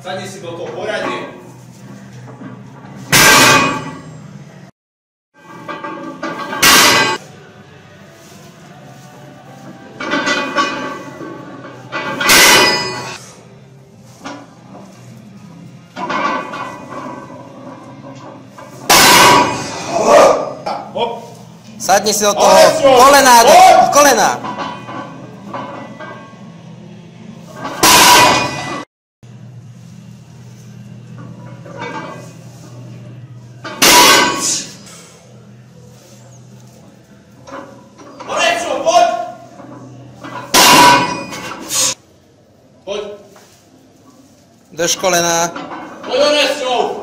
Sadni si do toho poriadne. Hop. Sadni si do toho. Alessio! Kolena, do, kolena. Oreco, poď! Poď, Drž kolena. poď Oreco!